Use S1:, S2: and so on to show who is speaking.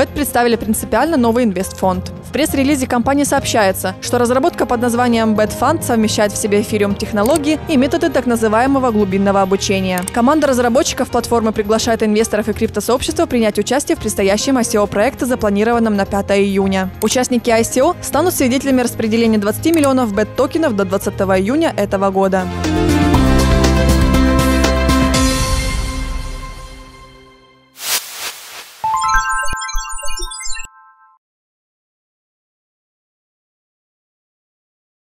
S1: Бет представили принципиально новый инвестфонд. В пресс-релизе компании сообщается, что разработка под названием BET Fund совмещает в себе эфириум технологии и методы так называемого глубинного обучения. Команда разработчиков платформы приглашает инвесторов и криптосообщества принять участие в предстоящем ICO-проекте, запланированном на 5 июня. Участники ICO станут свидетелями распределения 20 миллионов BET-токенов до 20 июня этого года.